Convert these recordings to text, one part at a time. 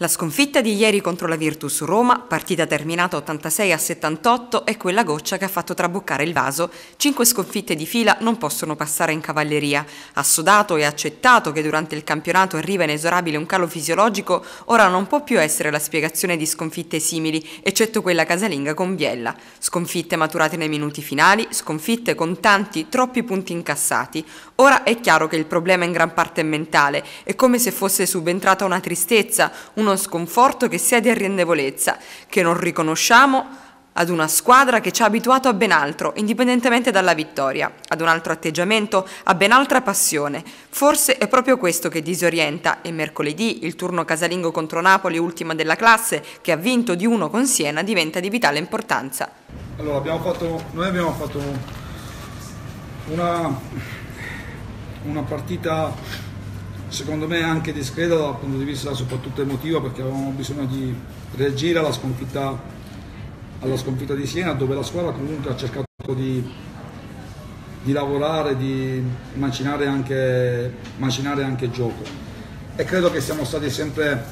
La sconfitta di ieri contro la Virtus Roma, partita terminata 86 a 78, è quella goccia che ha fatto traboccare il vaso. Cinque sconfitte di fila non possono passare in cavalleria. Assodato e accettato che durante il campionato arriva inesorabile un calo fisiologico, ora non può più essere la spiegazione di sconfitte simili, eccetto quella casalinga con Biella. Sconfitte maturate nei minuti finali, sconfitte con tanti, troppi punti incassati. Ora è chiaro che il problema in gran parte è mentale, è come se fosse subentrata una tristezza, un uno sconforto che sia di arrendevolezza, che non riconosciamo ad una squadra che ci ha abituato a ben altro, indipendentemente dalla vittoria, ad un altro atteggiamento, a ben altra passione. Forse è proprio questo che disorienta e mercoledì il turno casalingo contro Napoli, ultima della classe, che ha vinto di uno con Siena, diventa di vitale importanza. Allora, abbiamo fatto, noi abbiamo fatto una, una partita secondo me anche discreta dal punto di vista soprattutto emotivo perché avevamo bisogno di reagire alla sconfitta, alla sconfitta di Siena dove la squadra comunque ha cercato di, di lavorare, di macinare anche, macinare anche gioco e credo che siamo stati sempre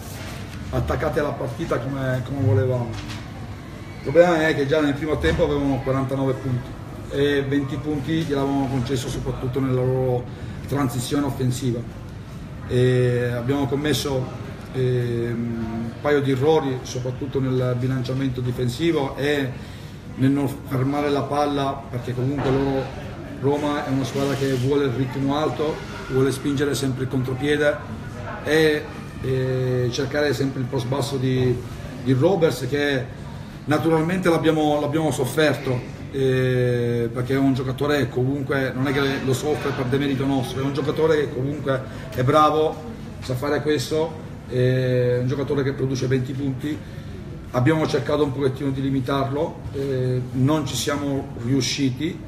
attaccati alla partita come, come volevamo. Il problema è che già nel primo tempo avevamo 49 punti e 20 punti gliel'avevamo concesso soprattutto nella loro transizione offensiva e abbiamo commesso eh, un paio di errori soprattutto nel bilanciamento difensivo e nel non fermare la palla perché comunque loro, Roma è una squadra che vuole il ritmo alto, vuole spingere sempre il contropiede e, e cercare sempre il post basso di, di Roberts che naturalmente l'abbiamo sofferto eh, perché è un giocatore che comunque non è che lo soffre per demerito nostro, è un giocatore che comunque è bravo, sa fare questo, è un giocatore che produce 20 punti. Abbiamo cercato un pochettino di limitarlo, eh, non ci siamo riusciti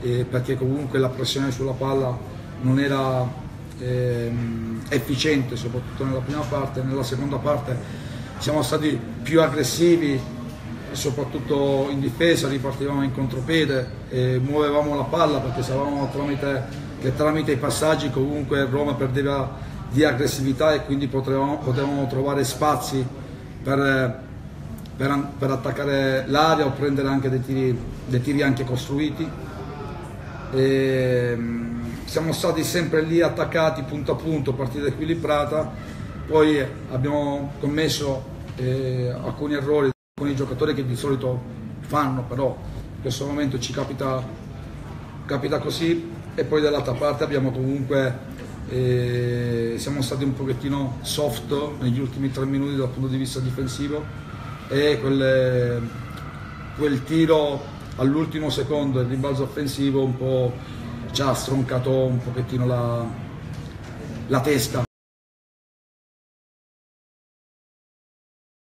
eh, perché comunque la pressione sulla palla non era ehm, efficiente, soprattutto nella prima parte, nella seconda parte siamo stati più aggressivi soprattutto in difesa, ripartivamo in contropiede e muovevamo la palla perché sapevamo tramite, che tramite i passaggi comunque Roma perdeva di aggressività e quindi potevamo, potevamo trovare spazi per, per, per attaccare l'area o prendere anche dei tiri, dei tiri anche costruiti. E, siamo stati sempre lì attaccati punto a punto, partita equilibrata, poi abbiamo commesso eh, alcuni errori con i giocatori che di solito fanno, però in questo momento ci capita, capita così e poi dall'altra parte abbiamo comunque, eh, siamo stati un pochettino soft negli ultimi tre minuti dal punto di vista difensivo e quelle, quel tiro all'ultimo secondo il rimbalzo offensivo un po' ci ha stroncato un pochettino la, la testa.